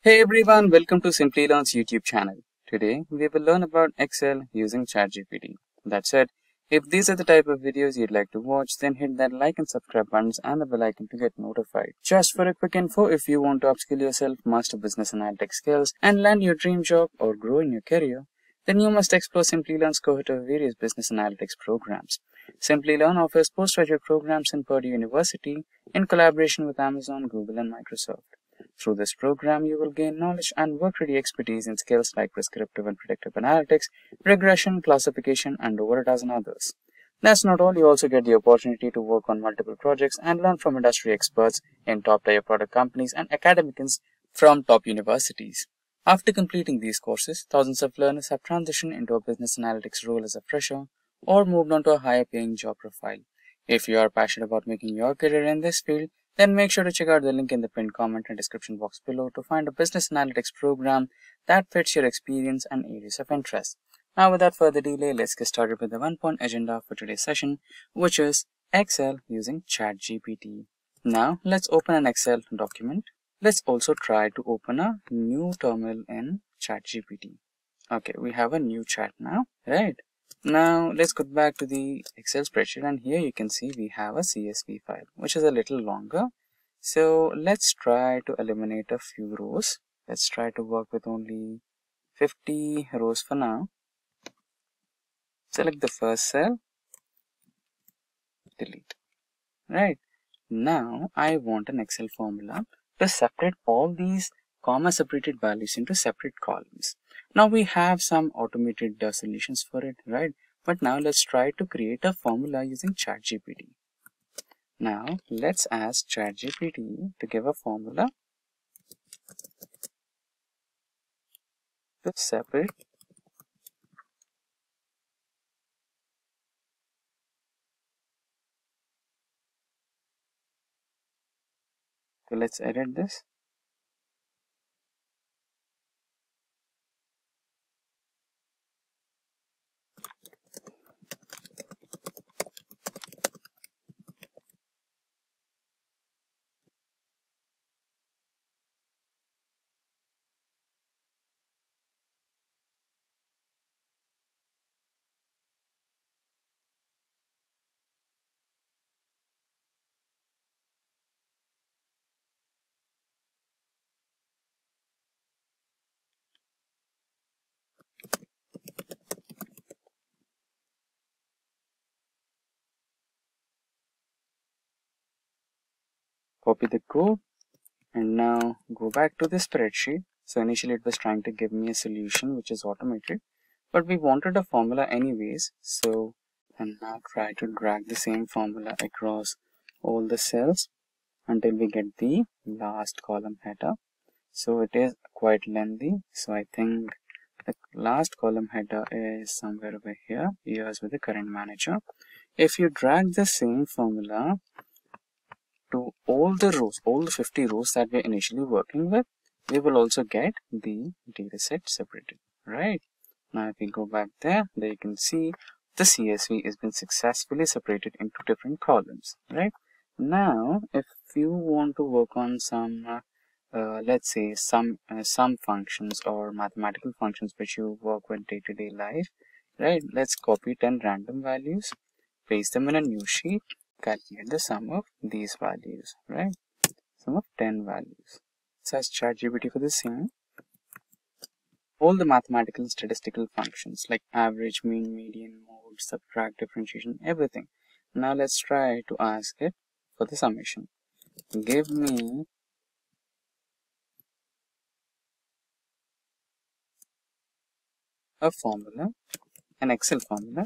Hey everyone, welcome to Simplilearn's YouTube channel. Today we will learn about Excel using ChatGPT. That said, if these are the type of videos you'd like to watch, then hit that like and subscribe buttons and the bell icon to get notified. Just for a quick info, if you want to upskill yourself, master business analytics skills, and land your dream job or grow in your career, then you must explore Simplilearn's cohort of various business analytics programs. Simplilearn offers postgraduate programs in Purdue University in collaboration with Amazon, Google, and Microsoft. Through this program, you will gain knowledge and work-ready expertise in skills like prescriptive and predictive analytics, regression, classification, and over a dozen others. That's not all, you also get the opportunity to work on multiple projects and learn from industry experts in top-tier product companies and academicians from top universities. After completing these courses, thousands of learners have transitioned into a business analytics role as a fresher or moved on to a higher paying job profile. If you are passionate about making your career in this field, then make sure to check out the link in the pinned comment and description box below to find a business analytics program that fits your experience and areas of interest. Now without further delay, let's get started with the one point agenda for today's session, which is Excel using ChatGPT. Now let's open an Excel document. Let's also try to open a new terminal in ChatGPT. Okay, we have a new chat now, right? Now let's go back to the Excel spreadsheet and here you can see we have a CSV file which is a little longer. So let's try to eliminate a few rows. Let's try to work with only 50 rows for now. Select the first cell, delete. Right. Now I want an Excel formula to separate all these comma separated values into separate columns. Now we have some automated uh, solutions for it, right? But now let's try to create a formula using ChatGPT. Now let's ask ChatGPT to give a formula to separate So let's edit this. Copy the code. And now go back to the spreadsheet. So initially it was trying to give me a solution which is automated. But we wanted a formula anyways. So and now try to drag the same formula across all the cells until we get the last column header. So it is quite lengthy. So I think the last column header is somewhere over here. Years with the current manager. If you drag the same formula to all the rows, all the 50 rows that we're initially working with, we will also get the data set separated, right? Now, if we go back there, there you can see the CSV has been successfully separated into different columns, right? Now, if you want to work on some, uh, uh, let's say some uh, some functions or mathematical functions which you work with day-to-day -day life, right? Let's copy 10 random values, paste them in a new sheet, calculate the sum of these values, right? Sum of 10 values. Search ChatGPT for the same. All the mathematical statistical functions like average, mean, median, mode, subtract, differentiation, everything. Now let's try to ask it for the summation. Give me a formula, an Excel formula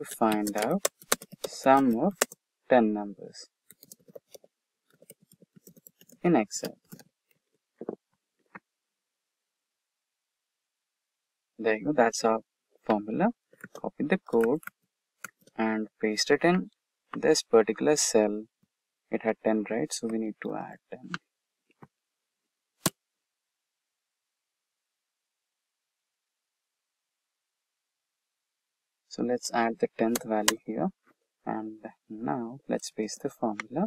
to find out sum of 10 numbers in Excel. There you go, that's our formula. Copy the code and paste it in this particular cell. It had 10, right? So we need to add 10. So let's add the 10th value here. And now let's paste the formula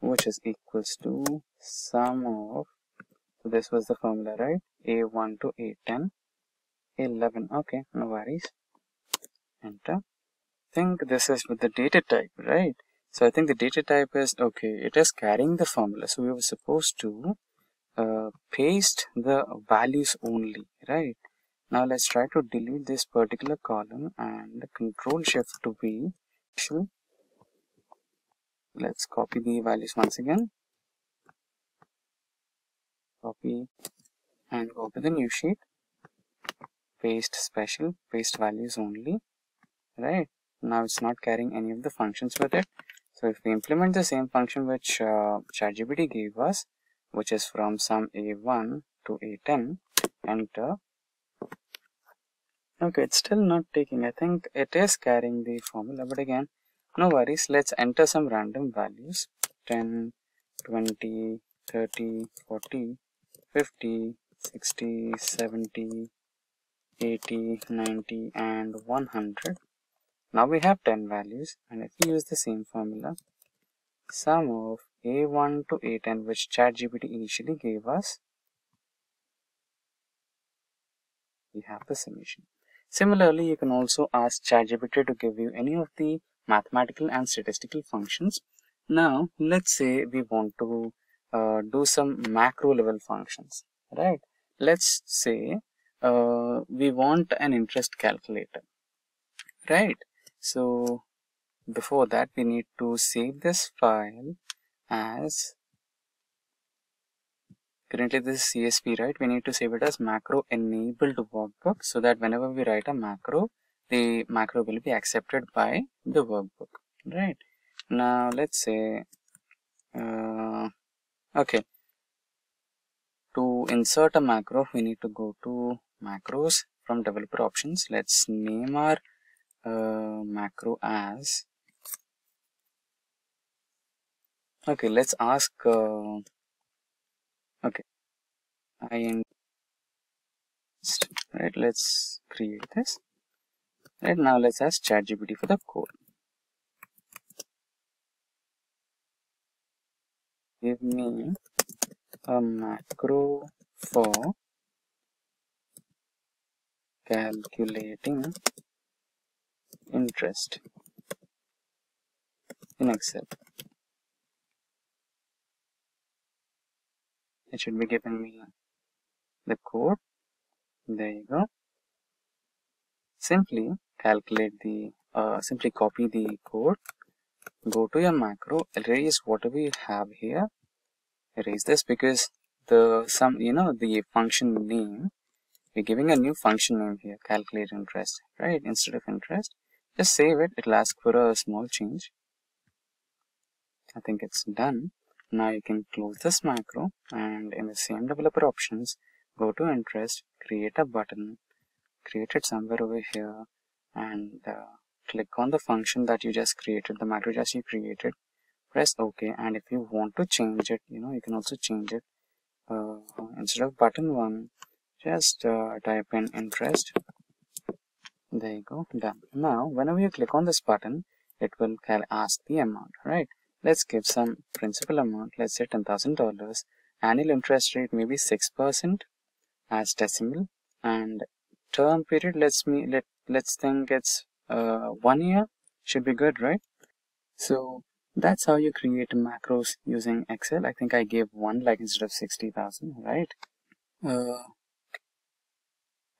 which is equals to sum of so this was the formula right? A1 to a10 11 okay no worries. Enter. Think this is with the data type right? So I think the data type is okay it is carrying the formula. So we were supposed to uh, paste the values only right now let's try to delete this particular column and control shift to V. Let's copy the values once again. Copy and go to the new sheet. Paste special paste values only right? Now it's not carrying any of the functions with it. So if we implement the same function which uh, ChatGPT gave us which is from sum a1 to a10 enter okay it's still not taking. I think it is carrying the formula but again no worries. Let's enter some random values. 10 20 30 40 50 60 70 80 90 and 100 now we have 10 values and if we use the same formula sum of a1 to a10 which ChatGPT initially gave us we have the summation similarly you can also ask ChatGPT to give you any of the mathematical and statistical functions. Now let's say we want to uh, do some macro level functions right? Let's say uh, we want an interest calculator right? So before that we need to save this file as currently this is CSV right? We need to save it as macro enabled workbook so that whenever we write a macro the macro will be accepted by the workbook right? Now let's say uh, okay. To insert a macro we need to go to macros from developer options. Let's name our uh, macro as okay let's ask uh, okay. I right let's create this. Right now let's ask ChatGPT for the code. Give me a macro for calculating interest in Excel. It should be giving me the code. There you go. Simply calculate the, uh, simply copy the code. Go to your macro, erase whatever you have here. Erase this because the some you know the function name we're giving a new function name here calculate interest right instead of interest just save it it'll ask for a small change I think it's done now you can close this macro and in the same developer options go to interest create a button create it somewhere over here and uh, click on the function that you just created the macro just you created. Press ok and if you want to change it you know you can also change it. Uh, instead of button 1 just uh, type in interest. There you go done. Now whenever you click on this button it will ask the amount right let's give some principal amount let's say ten thousand dollars. Annual interest rate maybe six percent as decimal. And term period let's me let let's think it's uh, one year. Should be good right? So that's how you create macros using excel. I think i gave one like instead of 60000 right? Uh,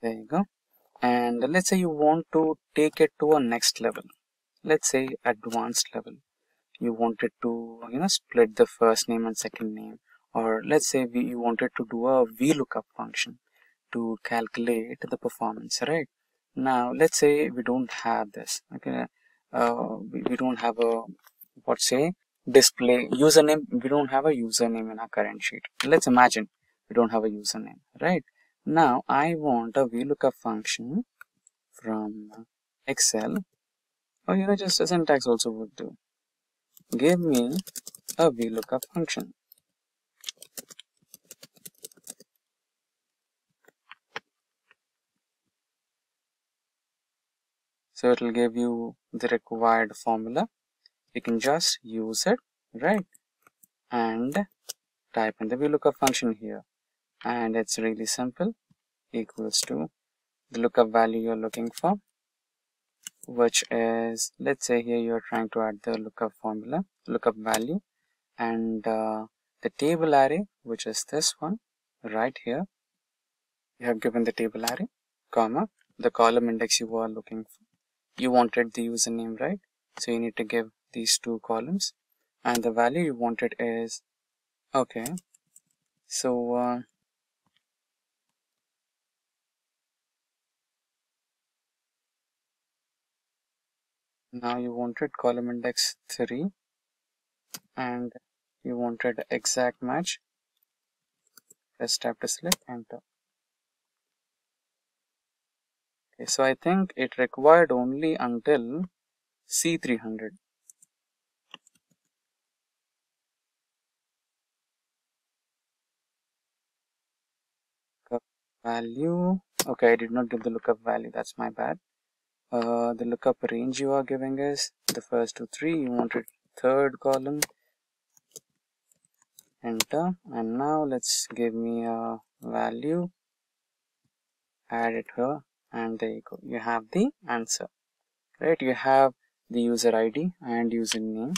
there you go. And let's say you want to take it to a next level. Let's say advanced level you wanted to you know split the first name and second name. Or let's say we, you wanted to do a VLOOKUP function to calculate the performance right? Now let's say we don't have this okay? Uh, we, we don't have a what say display username we don't have a username in our current sheet. Let's imagine we don't have a username right? Now I want a VLOOKUP function from Excel. Or you know just a syntax also would do. Give me a VLOOKUP function. so it will give you the required formula. You can just use it right? And type in the VLOOKUP function here. And it's really simple. Equals to the lookup value you're looking for which is let's say here you're trying to add the lookup formula lookup value and uh, the table array which is this one right here. You have given the table array comma the column index you are looking for. You wanted the username right? So you need to give these two columns. And the value you wanted is okay. So uh, now you wanted column index 3 and you wanted exact match. Let's tap to select enter. Okay so i think it required only until c300 value. Okay i did not give the lookup value. That's my bad uh, the lookup range you are giving is the first two three. You wanted third column. Enter. And now let's give me a value. Add it here. And there you go. You have the answer. Right? You have the user id and username.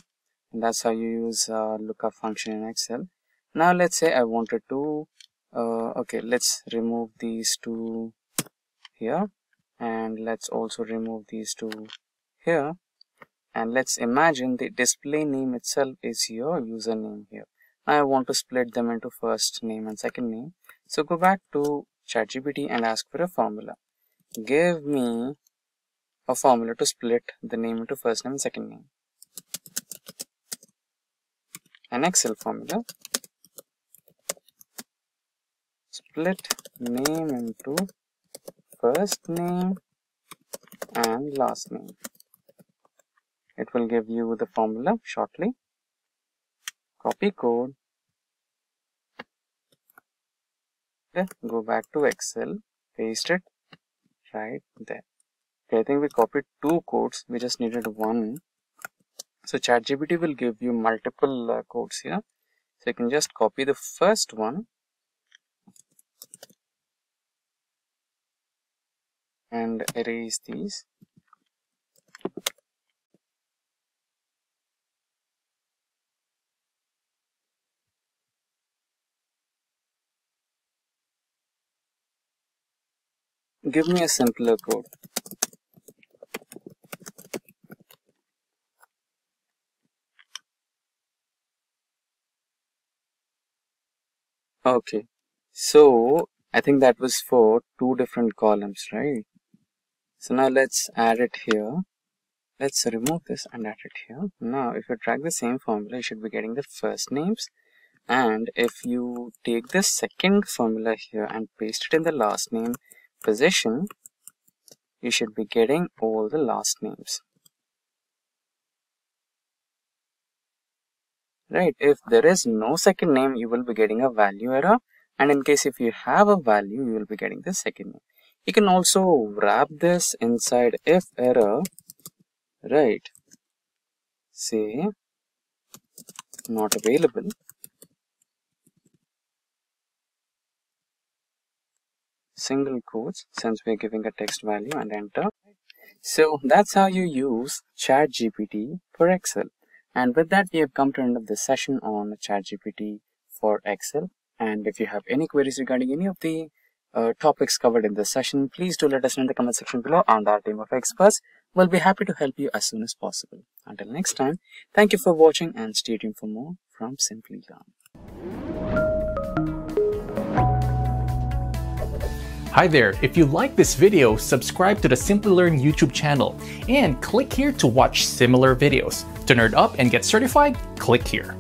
And that's how you use uh, lookup function in excel. Now let's say i wanted to uh, okay let's remove these two here and let's also remove these two here. And let's imagine the display name itself is your username here. Now I want to split them into first name and second name. So go back to ChatGPT and ask for a formula. Give me a formula to split the name into first name and second name. An Excel formula. Split name into first name and last name. It will give you the formula shortly. Copy code. Go back to excel paste it right there. Okay i think we copied two codes. We just needed one. So ChatGPT will give you multiple uh, codes here. So you can just copy the first one and erase these. Give me a simpler code. Okay. So I think that was for two different columns right so now let's add it here. Let's remove this and add it here. Now if you drag the same formula you should be getting the first names. And if you take the second formula here and paste it in the last name position you should be getting all the last names. Right if there is no second name you will be getting a value error. And in case if you have a value you will be getting the second name you can also wrap this inside if error right? Say not available. Single quotes since we're giving a text value and enter. So that's how you use chat gpt for excel. And with that we have come to the end of this session on chat gpt for excel. And if you have any queries regarding any of the uh, topics covered in this session, please do let us know in the comment section below and our team of experts will be happy to help you as soon as possible. Until next time, thank you for watching and stay tuned for more from Simplilearn. Hi there, if you like this video, subscribe to the Simplilearn YouTube channel and click here to watch similar videos. To nerd up and get certified, click here.